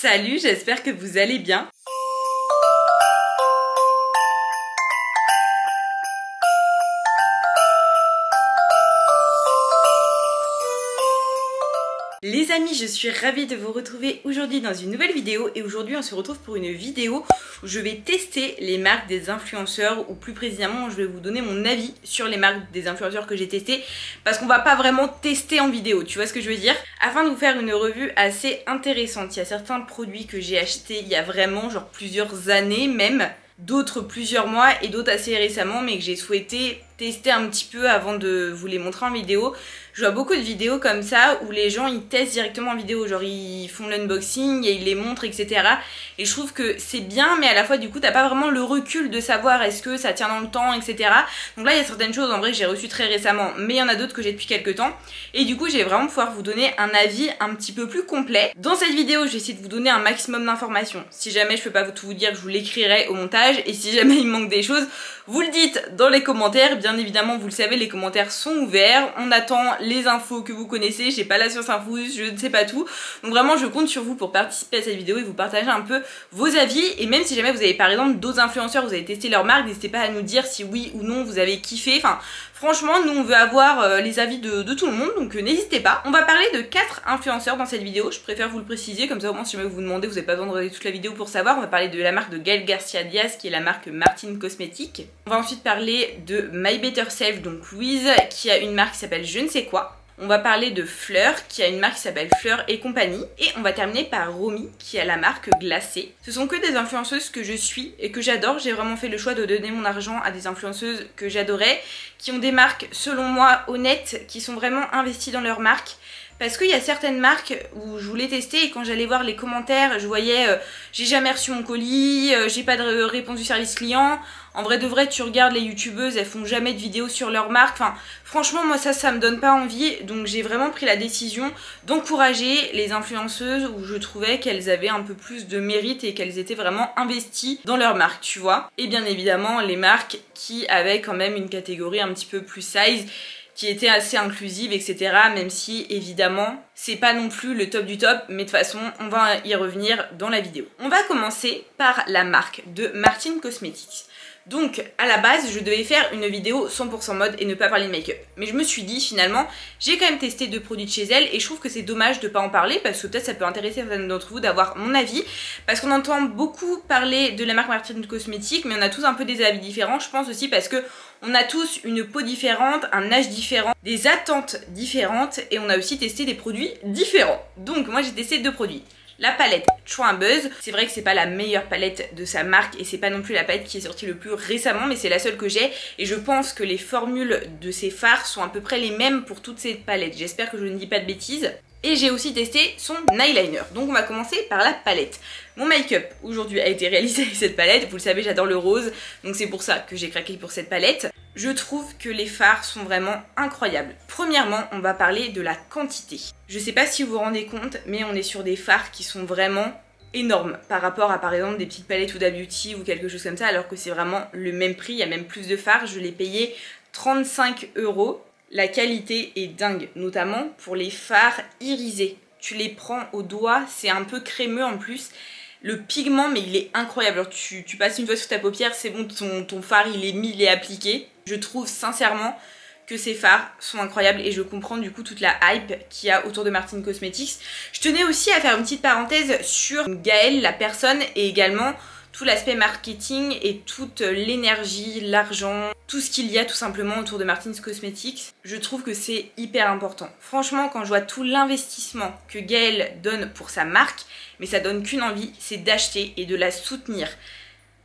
Salut, j'espère que vous allez bien. Amis, je suis ravie de vous retrouver aujourd'hui dans une nouvelle vidéo et aujourd'hui on se retrouve pour une vidéo où je vais tester les marques des influenceurs ou plus précisément je vais vous donner mon avis sur les marques des influenceurs que j'ai testés parce qu'on va pas vraiment tester en vidéo, tu vois ce que je veux dire? Afin de vous faire une revue assez intéressante, il y a certains produits que j'ai achetés il y a vraiment genre plusieurs années même d'autres plusieurs mois et d'autres assez récemment mais que j'ai souhaité tester un petit peu avant de vous les montrer en vidéo. Je vois beaucoup de vidéos comme ça où les gens ils testent directement en vidéo, genre ils font l'unboxing et ils les montrent etc. Et je trouve que c'est bien mais à la fois du coup t'as pas vraiment le recul de savoir est-ce que ça tient dans le temps etc. Donc là il y a certaines choses en vrai que j'ai reçues très récemment mais il y en a d'autres que j'ai depuis quelques temps. Et du coup j'ai vraiment pouvoir vous donner un avis un petit peu plus complet. Dans cette vidéo je vais essayer de vous donner un maximum d'informations. Si jamais je peux pas tout vous dire je vous l'écrirai au montage et si jamais il manque des choses vous le dites dans les commentaires. Évidemment vous le savez les commentaires sont ouverts. On attend les infos que vous connaissez, j'ai pas la science infuse, je ne sais pas tout. Donc vraiment je compte sur vous pour participer à cette vidéo et vous partager un peu vos avis et même si jamais vous avez par exemple d'autres influenceurs, vous avez testé leur marque, n'hésitez pas à nous dire si oui ou non vous avez kiffé. Enfin franchement nous on veut avoir euh, les avis de, tout le monde donc euh, n'hésitez pas. On va parler de 4 influenceurs dans cette vidéo, je préfère vous le préciser comme ça au moins si jamais vous vous demandez vous n'avez pas besoin de regarder toute la vidéo pour savoir. On va parler de la marque de Gaël Garcia Diaz qui est la marque Martine Cosmetics. On va ensuite parler de My Better Self donc Louise qui a une marque qui s'appelle Je ne sais quoi. On va parler de Fleur, qui a une marque qui s'appelle Fleur et compagnie. Et on va terminer par Romy, qui a la marque Glacé. Ce sont que des influenceuses que je suis et que j'adore. J'ai vraiment fait le choix de donner mon argent à des influenceuses que j'adorais, qui ont des marques, selon moi, honnêtes, qui sont vraiment investies dans leur marque. Parce qu'il y a certaines marques où je voulais tester et quand j'allais voir les commentaires, je voyais euh, j'ai jamais reçu mon colis, euh, j'ai pas de réponse du service client. En vrai de vrai, tu regardes les youtubeuses, elles font jamais de vidéos sur leur marque. Enfin, franchement, moi ça, ça me donne pas envie. Donc j'ai vraiment pris la décision d'encourager les influenceuses où je trouvais qu'elles avaient un peu plus de mérite et qu'elles étaient vraiment investies dans leur marque, tu vois. Et bien évidemment, les marques qui avaient quand même une catégorie un petit peu plus size qui était assez inclusive, etc. Même si, évidemment, c'est pas non plus le top du top, mais de toute façon, on va y revenir dans la vidéo. On va commencer par la marque de Martine Cosmetics. Donc à la base je devais faire une vidéo 100% mode et ne pas parler de make-up. Mais je me suis dit finalement j'ai quand même testé deux produits de chez elle et je trouve que c'est dommage de pas en parler parce que peut-être ça peut intéresser certains d'entre vous d'avoir mon avis. Parce qu'on entend beaucoup parler de la marque Martine Cosmétique mais on a tous un peu des avis différents. Je pense aussi parce que on a tous une peau différente, un âge différent, des attentes différentes et on a aussi testé des produits différents. Donc moi j'ai testé deux produits la palette Buzz. C'est vrai que c'est pas la meilleure palette de sa marque et c'est pas non plus la palette qui est sortie le plus récemment mais c'est la seule que j'ai et je pense que les formules de ces fards sont à peu près les mêmes pour toutes ces palettes. J'espère que je ne dis pas de bêtises. Et j'ai aussi testé son eyeliner. Donc on va commencer par la palette. Mon make-up aujourd'hui a été réalisé avec cette palette. Vous le savez, j'adore le rose. Donc c'est pour ça que j'ai craqué pour cette palette. Je trouve que les fards sont vraiment incroyables. Premièrement, on va parler de la quantité. Je sais pas si vous vous rendez compte, mais on est sur des fards qui sont vraiment énormes par rapport à par exemple des petites palettes Huda Beauty ou quelque chose comme ça alors que c'est vraiment le même prix, il y a même plus de fards, je l'ai payé 35 euros la qualité est dingue, notamment pour les fards irisés. Tu les prends au doigt, c'est un peu crémeux en plus. Le pigment, mais il est incroyable. Alors, tu, passes une fois sur ta paupière, c'est bon, ton, ton phare il est mis, il est appliqué. Je trouve sincèrement que ces fards sont incroyables et je comprends du coup toute la hype qu'il y a autour de Martine Cosmetics. Je tenais aussi à faire une petite parenthèse sur Gaëlle, la personne, et également tout l'aspect marketing et toute l'énergie, l'argent, tout ce qu'il y a tout simplement autour de Martin's Cosmetics, je trouve que c'est hyper important. Franchement, quand je vois tout l'investissement que Gaëlle donne pour sa marque, mais ça donne qu'une envie, c'est d'acheter et de la soutenir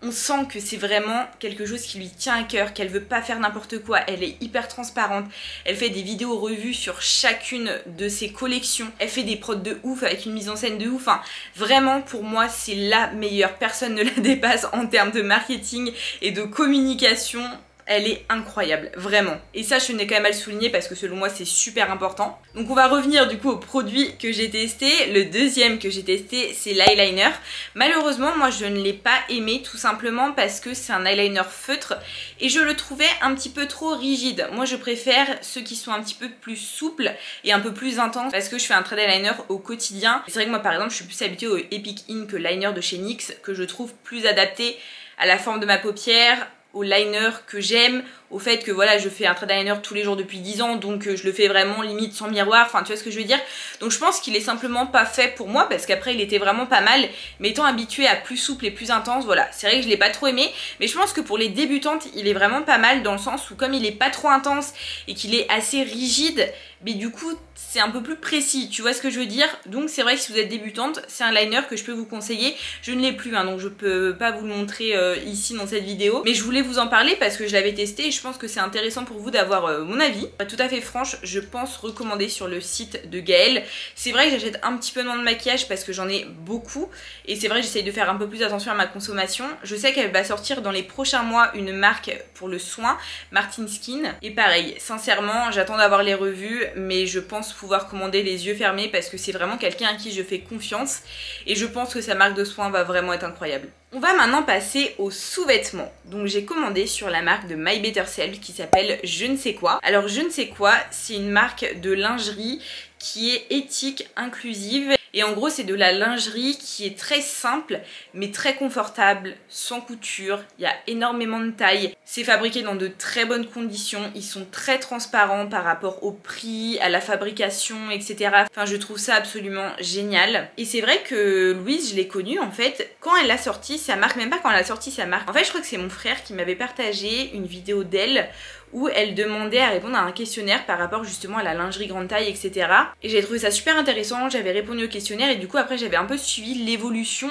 on sent que c'est vraiment quelque chose qui lui tient à cœur, qu'elle veut pas faire n'importe quoi, elle est hyper transparente, elle fait des vidéos revues sur chacune de ses collections, elle fait des prods de ouf avec une mise en scène de ouf, vraiment pour moi c'est la meilleure, personne ne la dépasse en termes de marketing et de communication elle est incroyable, vraiment. Et ça, je tenais quand même à le souligner parce que selon moi, c'est super important. Donc on va revenir du coup au produit que j'ai testé. Le deuxième que j'ai testé, c'est l'eyeliner. Malheureusement, moi, je ne l'ai pas aimé tout simplement parce que c'est un eyeliner feutre et je le trouvais un petit peu trop rigide. Moi, je préfère ceux qui sont un petit peu plus souples et un peu plus intenses parce que je fais un trade eyeliner au quotidien. C'est vrai que moi, par exemple, je suis plus habituée au Epic Ink Liner de chez NYX que je trouve plus adapté à la forme de ma paupière, au liner que j'aime, au fait que voilà je fais un trade liner tous les jours depuis 10 ans donc euh, je le fais vraiment limite sans miroir, enfin tu vois ce que je veux dire? Donc je pense qu'il est simplement pas fait pour moi parce qu'après il était vraiment pas mal mais étant habitué à plus souple et plus intense voilà c'est vrai que je l'ai pas trop aimé mais je pense que pour les débutantes il est vraiment pas mal dans le sens où comme il est pas trop intense et qu'il est assez rigide mais du coup c'est un peu plus précis, tu vois ce que je veux dire? Donc c'est vrai que si vous êtes débutante, c'est un liner que je peux vous conseiller. Je ne l'ai plus, hein, donc je peux pas vous le montrer euh, ici dans cette vidéo. Mais je voulais vous en parler parce que je l'avais testé et je pense que c'est intéressant pour vous d'avoir euh, mon avis. Tout à fait franche, je pense recommander sur le site de Gaëlle. C'est vrai que j'achète un petit peu moins de maquillage parce que j'en ai beaucoup. Et c'est vrai que j'essaye de faire un peu plus attention à ma consommation. Je sais qu'elle va sortir dans les prochains mois une marque pour le soin, Martin Skin. Et pareil, sincèrement, j'attends d'avoir les revues, mais je pense pouvoir commander les yeux fermés parce que c'est vraiment quelqu'un à qui je fais confiance et je pense que sa marque de soins va vraiment être incroyable. On va maintenant passer aux sous-vêtements. Donc j'ai commandé sur la marque de My Better Self qui s'appelle Je ne sais quoi. Alors Je ne sais quoi, c'est une marque de lingerie qui est éthique, inclusive et en gros, c'est de la lingerie qui est très simple, mais très confortable, sans couture. Il y a énormément de taille. C'est fabriqué dans de très bonnes conditions. Ils sont très transparents par rapport au prix, à la fabrication, etc. Enfin, je trouve ça absolument génial. Et c'est vrai que Louise, je l'ai connue en fait quand elle a sorti sa marque, même pas quand elle a sorti sa marque. En fait, je crois que c'est mon frère qui m'avait partagé une vidéo d'elle où elle demandait à répondre à un questionnaire par rapport justement à la lingerie grande taille, etc. Et j'ai trouvé ça super intéressant, j'avais répondu au questionnaire et du coup après j'avais un peu suivi l'évolution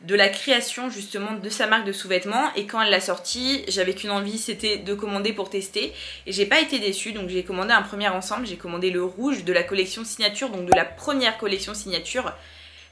de la création justement de sa marque de sous-vêtements. Et quand elle l'a sorti j'avais qu'une envie c'était de commander pour tester. Et j'ai pas été déçue donc j'ai commandé un premier ensemble. J'ai commandé le rouge de la collection signature donc de la première collection signature.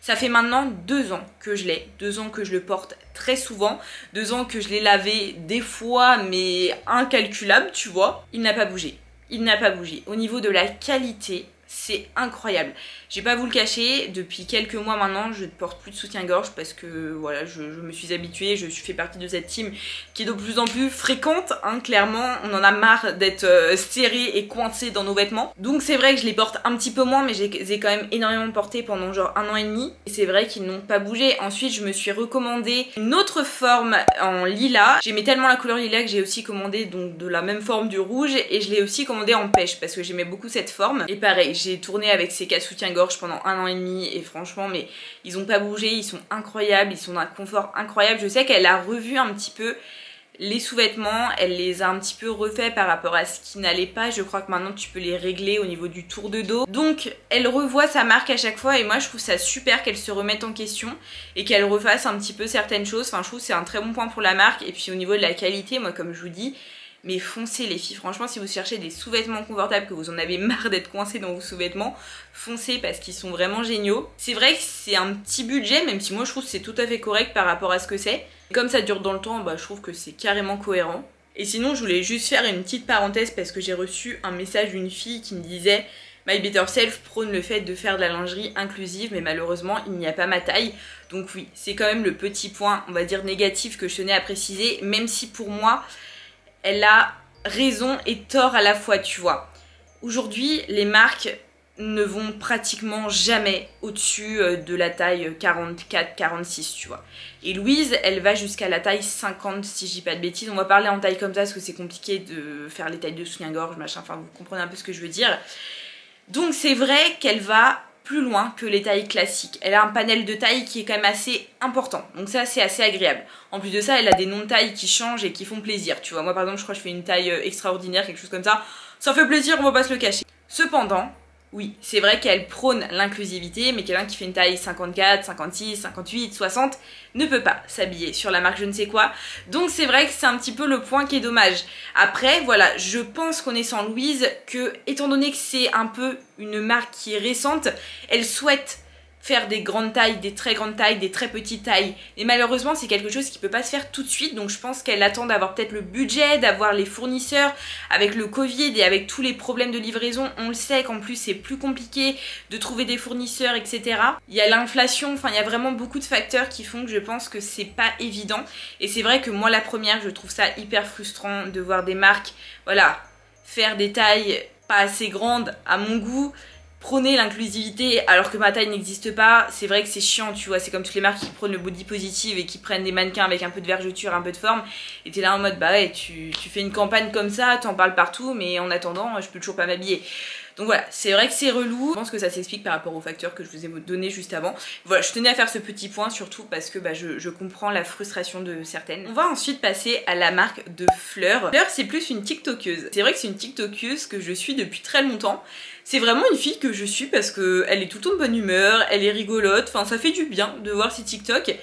Ça fait maintenant deux ans que je l'ai, deux ans que je le porte très souvent, deux ans que je l'ai lavé des fois mais incalculable tu vois. Il n'a pas bougé, il n'a pas bougé. Au niveau de la qualité, c'est incroyable. Je vais pas vous le cacher, depuis quelques mois maintenant, je ne porte plus de soutien-gorge parce que voilà, je, me suis habituée, je fais partie de cette team qui est de plus en plus fréquente, hein, clairement, on en a marre d'être euh, et coincé dans nos vêtements. Donc c'est vrai que je les porte un petit peu moins, mais je les ai quand même énormément portés pendant genre un an et demi, et c'est vrai qu'ils n'ont pas bougé. Ensuite, je me suis recommandé une autre forme en lilas. J'aimais tellement la couleur lilas que j'ai aussi commandé donc de la même forme du rouge, et je l'ai aussi commandé en pêche parce que j'aimais beaucoup cette forme. Et pareil, j'ai tourné avec ces quatre soutiens-gorge pendant un an et demi et franchement mais ils ont pas bougé, ils sont incroyables, ils sont d'un confort incroyable. Je sais qu'elle a revu un petit peu les sous-vêtements, elle les a un petit peu refaits par rapport à ce qui n'allait pas. Je crois que maintenant tu peux les régler au niveau du tour de dos. Donc elle revoit sa marque à chaque fois et moi je trouve ça super qu'elle se remette en question et qu'elle refasse un petit peu certaines choses. Enfin je trouve c'est un très bon point pour la marque et puis au niveau de la qualité, moi comme je vous dis, mais foncez les filles, franchement si vous cherchez des sous-vêtements confortables, que vous en avez marre d'être coincé dans vos sous-vêtements, foncez parce qu'ils sont vraiment géniaux. C'est vrai que c'est un petit budget, même si moi je trouve que c'est tout à fait correct par rapport à ce que c'est. Comme ça dure dans le temps, bah, je trouve que c'est carrément cohérent. Et sinon je voulais juste faire une petite parenthèse parce que j'ai reçu un message d'une fille qui me disait My Better Self prône le fait de faire de la lingerie inclusive, mais malheureusement, il n'y a pas ma taille. Donc oui, c'est quand même le petit point, on va dire, négatif que je tenais à préciser, même si pour moi, elle a raison et tort à la fois, tu vois. Aujourd'hui, les marques ne vont pratiquement jamais au-dessus euh, de la taille 44-46, tu vois. Et Louise, elle va jusqu'à la taille 50, si je pas de bêtises. On va parler en taille comme ça, parce que c'est compliqué de faire les tailles de soutien-gorge, machin, enfin, vous comprenez un peu ce que je veux dire. Donc c'est vrai qu'elle va plus loin que les tailles classiques. Elle a un panel de taille qui est quand même assez important. Donc ça, c'est assez agréable. En plus de ça, elle a des noms de taille qui changent et qui font plaisir. Tu vois, moi par exemple, je crois que je fais une taille euh, extraordinaire, quelque chose comme ça. Ça fait plaisir, on va pas se le cacher. Cependant, oui, c'est vrai qu'elle prône l'inclusivité, mais quelqu'un qui fait une taille 54, 56, 58, 60 ne peut pas s'habiller sur la marque je ne sais quoi. Donc c'est vrai que c'est un petit peu le point qui est dommage. Après, voilà, je pense connaissant Louise que, étant donné que c'est un peu une marque qui est récente, elle souhaite faire des grandes tailles, des très grandes tailles, des très petites tailles. Et malheureusement, c'est quelque chose qui peut pas se faire tout de suite. Donc je pense qu'elle attend d'avoir peut-être le budget, d'avoir les fournisseurs. Avec le Covid et avec tous les problèmes de livraison, on le sait qu'en plus c'est plus compliqué de trouver des fournisseurs, etc. Il y a l'inflation, enfin il y a vraiment beaucoup de facteurs qui font que je pense que c'est pas évident. Et c'est vrai que moi la première, je trouve ça hyper frustrant de voir des marques, voilà, faire des tailles pas assez grandes à mon goût prôner l'inclusivité alors que ma taille n'existe pas, c'est vrai que c'est chiant, tu vois. C'est comme toutes les marques qui prônent le body positive et qui prennent des mannequins avec un peu de vergeture, un peu de forme. Et t'es là en mode, bah ouais, tu, tu fais une campagne comme ça, t'en parles partout, mais en attendant, je peux toujours pas m'habiller. Donc voilà, c'est vrai que c'est relou. Je pense que ça s'explique par rapport aux facteurs que je vous ai donné juste avant. Voilà, je tenais à faire ce petit point surtout parce que bah, je, comprends la frustration de certaines. On va ensuite passer à la marque de Fleur. Fleur, c'est plus une TikTokeuse. C'est vrai que c'est une TikTokeuse que je suis depuis très longtemps. C'est vraiment une fille que je suis parce qu'elle est tout le temps de bonne humeur, elle est rigolote, enfin ça fait du bien de voir ses TikTok.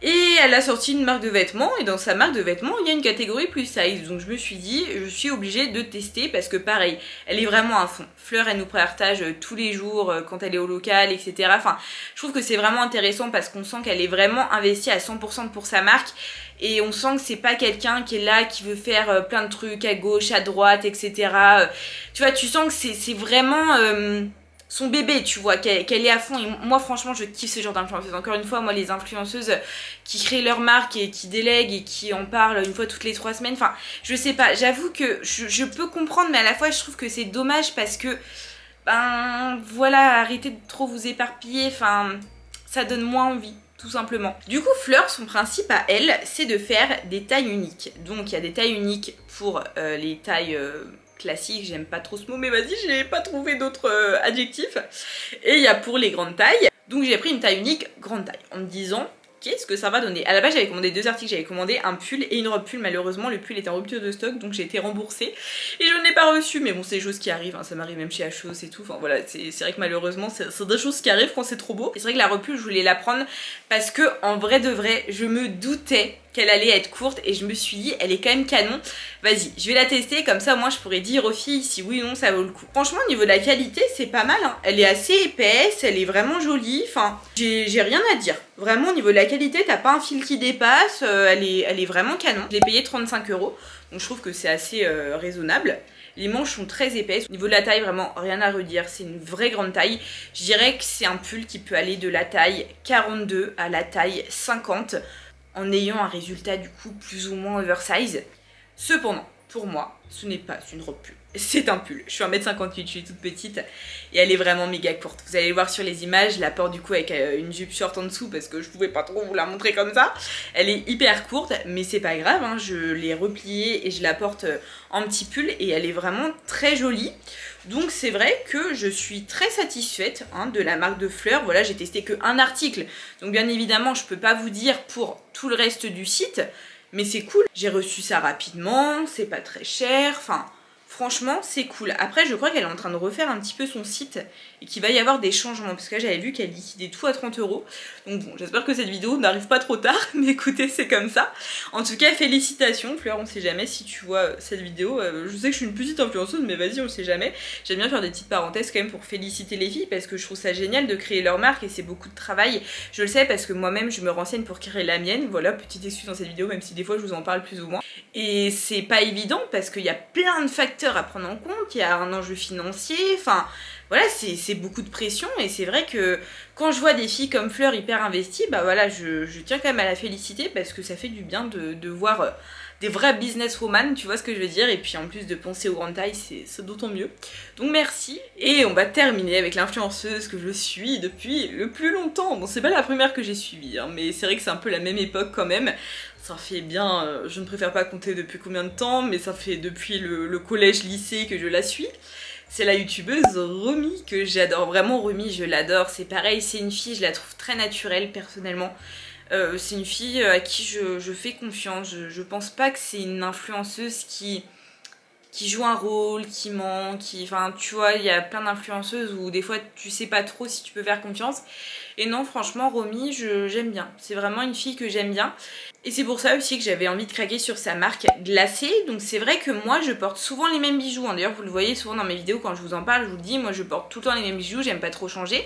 Et elle a sorti une marque de vêtements et dans sa marque de vêtements il y a une catégorie plus size donc je me suis dit je suis obligée de tester parce que pareil elle est vraiment à fond. Fleur elle nous partage euh, tous les jours euh, quand elle est au local etc. Enfin je trouve que c'est vraiment intéressant parce qu'on sent qu'elle est vraiment investie à 100% pour sa marque et on sent que c'est pas quelqu'un qui est là qui veut faire euh, plein de trucs à gauche à droite etc. Tu vois tu sens que c'est vraiment son bébé, tu vois, qu'elle est à fond. Et moi, franchement, je kiffe ce genre d'influenceuse. Encore une fois, moi, les influenceuses qui créent leur marque et qui délèguent et qui en parlent une fois toutes les trois semaines, enfin, je sais pas. J'avoue que je, peux comprendre, mais à la fois, je trouve que c'est dommage parce que, ben, voilà, arrêtez de trop vous éparpiller. Enfin, ça donne moins envie tout simplement. Du coup, Fleur, son principe à elle, c'est de faire des tailles uniques. Donc, il y a des tailles uniques pour euh, les tailles euh, classique, j'aime pas trop ce mot, mais vas-y, j'ai pas trouvé d'autres euh, adjectifs. Et il y a pour les grandes tailles. Donc j'ai pris une taille unique, grande taille, en me disant qu'est-ce que ça va donner? À la base, j'avais commandé deux articles, j'avais commandé un pull et une robe pull. Malheureusement, le pull était en rupture de stock, donc j'ai été remboursée et je ne l'ai pas reçu. Mais bon, c'est des choses qui arrivent, hein. ça m'arrive même chez H&O et tout. Enfin voilà, c'est vrai que malheureusement, c'est des choses qui arrivent quand c'est trop beau. C'est vrai que la robe pull, je voulais la prendre parce que en vrai de vrai, je me doutais qu'elle allait être courte et je me suis dit elle est quand même canon vas-y je vais la tester comme ça moi je pourrais dire aux filles si oui ou non ça vaut le coup franchement au niveau de la qualité c'est pas mal hein. elle est assez épaisse elle est vraiment jolie enfin j'ai rien à dire vraiment au niveau de la qualité t'as pas un fil qui dépasse euh, elle, est, vraiment canon je l'ai payé 35 euros donc je trouve que c'est assez euh, raisonnable les manches sont très épaisses. Au niveau de la taille, vraiment rien à redire. C'est une vraie grande taille. Je dirais que c'est un pull qui peut aller de la taille 42 à la taille 50 en ayant un résultat du coup plus ou moins oversize. Cependant, pour moi, ce n'est pas une robe. C'est un pull. Je suis 1m58, je suis toute petite et elle est vraiment méga courte. Vous allez le voir sur les images, la porte du coup avec euh, une jupe short en dessous parce que je pouvais pas trop vous la montrer comme ça. Elle est hyper courte mais c'est pas grave, hein. je l'ai repliée et je la porte euh, en petit pull et elle est vraiment très jolie. Donc c'est vrai que je suis très satisfaite hein, de la marque de fleurs. Voilà, j'ai testé que un article. Donc bien évidemment, je peux pas vous dire pour tout le reste du site. Mais c'est cool. J'ai reçu ça rapidement, c'est pas très cher. Enfin, Franchement, c'est cool. Après, je crois qu'elle est en train de refaire un petit peu son site et qu'il va y avoir des changements. Parce que j'avais vu qu'elle liquidait tout à 30 euros. Donc bon, j'espère que cette vidéo n'arrive pas trop tard. Mais écoutez, c'est comme ça. En tout cas, félicitations. Fleur, on sait jamais si tu vois cette vidéo. Euh, je sais que je suis une petite influenceuse, mais vas-y, on sait jamais. J'aime bien faire des petites parenthèses quand même pour féliciter les filles. Parce que je trouve ça génial de créer leur marque et c'est beaucoup de travail. Je le sais parce que moi-même, je me renseigne pour créer la mienne. Voilà, petite excuse dans cette vidéo, même si des fois je vous en parle plus ou moins. Et c'est pas évident parce qu'il y a plein de facteurs à prendre en compte, il y a un enjeu financier, enfin voilà, c'est beaucoup de pression. Et c'est vrai que quand je vois des filles comme Fleur hyper investies, bah voilà, je, tiens quand même à la féliciter parce que ça fait du bien de, voir euh, des vrais businesswoman, tu vois ce que je veux dire, et puis en plus de penser aux grandes tailles, c'est d'autant mieux. Donc merci, et on va terminer avec l'influenceuse que je suis depuis le plus longtemps. Bon, c'est pas la première que j'ai suivie, hein, mais c'est vrai que c'est un peu la même époque quand même. Ça fait bien, euh, je ne préfère pas compter depuis combien de temps, mais ça fait depuis le, collège-lycée que je la suis c'est la youtubeuse Romy que j'adore. Vraiment Romy, je l'adore. C'est pareil, c'est une fille, je la trouve très naturelle personnellement. Euh, c'est une fille à qui je, fais confiance. Je, pense pas que c'est une influenceuse qui, qui joue un rôle, qui ment, qui. Enfin, tu vois, il y a plein d'influenceuses où des fois tu sais pas trop si tu peux faire confiance. Et non, franchement, Romy, j'aime bien. C'est vraiment une fille que j'aime bien. Et c'est pour ça aussi que j'avais envie de craquer sur sa marque glacée. Donc c'est vrai que moi, je porte souvent les mêmes bijoux. Hein. D'ailleurs, vous le voyez souvent dans mes vidéos quand je vous en parle, je vous le dis, moi je porte tout le temps les mêmes bijoux, j'aime pas trop changer.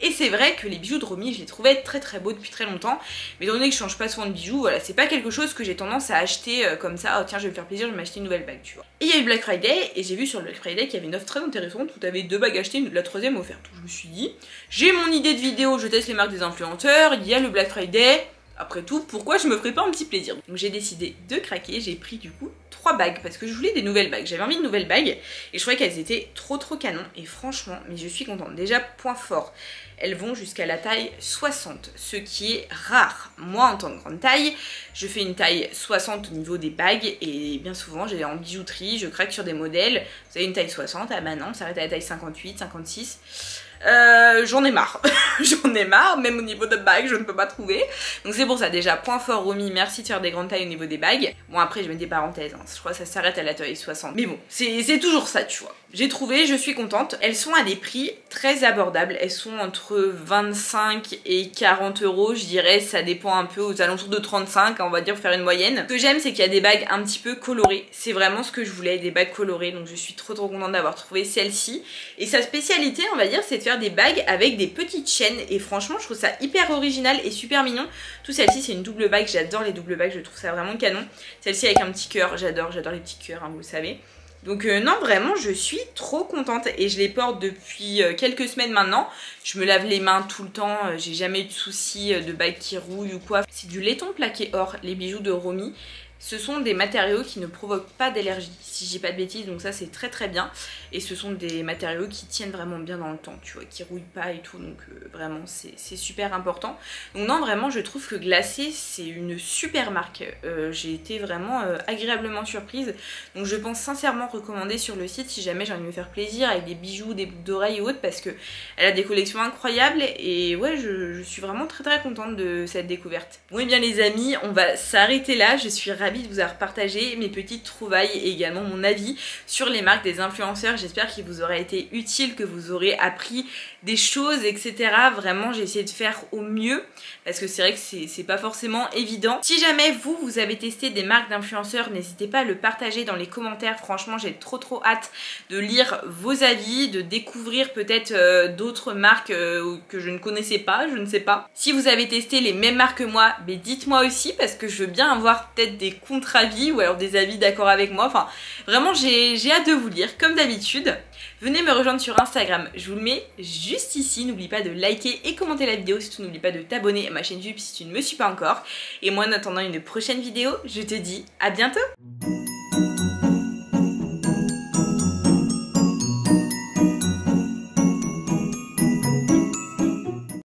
Et c'est vrai que les bijoux de Romy, je les trouvais très très beaux depuis très longtemps. Mais étant donné que je change pas souvent de bijoux, voilà, c'est pas quelque chose que j'ai tendance à acheter euh, comme ça. Oh tiens, je vais me faire plaisir, je vais m'acheter une nouvelle bague, tu vois. Et il y a eu Black Friday, et j'ai vu sur le Black Friday qu'il y avait une offre très intéressante où t'avais deux bagues achetées, la troisième offerte. Donc je me suis dit, j'ai mon idée de vidéo, je teste les marques des influenceurs, il y a le Black Friday. Après tout, pourquoi je me ferais pas un petit plaisir? Donc j'ai décidé de craquer, j'ai pris du coup trois bagues parce que je voulais des nouvelles bagues. J'avais envie de nouvelles bagues et je trouvais qu'elles étaient trop trop canon et franchement, mais je suis contente. Déjà, point fort, elles vont jusqu'à la taille 60, ce qui est rare. Moi, en tant que grande taille, je fais une taille 60 au niveau des bagues et bien souvent, j'ai en bijouterie, je craque sur des modèles. Vous avez une taille 60, ah bah non, ça arrête à la taille 58, 56. Euh, j'en ai marre. j'en ai marre, même au niveau de bagues, je ne peux pas trouver. Donc c'est pour ça, déjà, point fort, Romy, merci de faire des grandes tailles au niveau des bagues. Bon, après, je mets des parenthèses, hein. je crois que ça s'arrête à la taille 60. Mais bon, c'est toujours ça, tu vois. J'ai trouvé, je suis contente. Elles sont à des prix très abordables. Elles sont entre 25 et 40 euros, je dirais. Ça dépend un peu aux alentours de 35, on va dire, faire une moyenne. Ce que j'aime, c'est qu'il y a des bagues un petit peu colorées. C'est vraiment ce que je voulais, des bagues colorées. Donc je suis trop trop contente d'avoir trouvé celle-ci. Et sa spécialité, on va dire, c'est de des bagues avec des petites chaînes. Et franchement, je trouve ça hyper original et super mignon. Tout celle-ci, c'est une double bague. J'adore les doubles bagues, je trouve ça vraiment canon. Celle-ci avec un petit cœur, j'adore, j'adore les petits cœurs, hein, vous le savez. Donc euh, non, vraiment, je suis trop contente et je les porte depuis euh, quelques semaines maintenant. Je me lave les mains tout le temps, euh, j'ai jamais eu de soucis de bagues qui rouillent ou quoi. C'est du laiton plaqué or, les bijoux de Romy. Ce sont des matériaux qui ne provoquent pas d'allergie, si j'ai pas de bêtises, donc ça c'est très très bien. Et ce sont des matériaux qui tiennent vraiment bien dans le temps, tu vois, qui rouillent pas et tout, donc euh, vraiment c'est super important. Donc non, vraiment je trouve que Glacé c'est une super marque. Euh, j'ai été vraiment euh, agréablement surprise, donc je pense sincèrement recommander sur le site si jamais j'ai envie de me faire plaisir avec des bijoux, des boucles d'oreilles et autres, parce que elle a des collections incroyables et ouais, je, je, suis vraiment très très contente de cette découverte. Bon et bien les amis, on va s'arrêter là, je suis de vous avoir partagé mes petites trouvailles et également mon avis sur les marques des influenceurs. J'espère qu'il vous aura été utile, que vous aurez appris des choses, etc. Vraiment, j'ai essayé de faire au mieux parce que c'est vrai que c'est pas forcément évident. Si jamais vous, vous avez testé des marques d'influenceurs, n'hésitez pas à le partager dans les commentaires. Franchement, j'ai trop trop hâte de lire vos avis, de découvrir peut-être euh, d'autres marques euh, que je ne connaissais pas, je ne sais pas. Si vous avez testé les mêmes marques que moi, mais dites-moi aussi parce que je veux bien avoir peut-être des contre-avis ou alors des avis d'accord avec moi. Enfin, vraiment, j'ai hâte de vous lire, comme d'habitude. Venez me rejoindre sur Instagram, je vous le mets juste ici. N'oublie pas de liker et commenter la vidéo, surtout n'oublie pas de t'abonner à ma chaîne YouTube si tu ne me suis pas encore. Et moi, en attendant une prochaine vidéo, je te dis à bientôt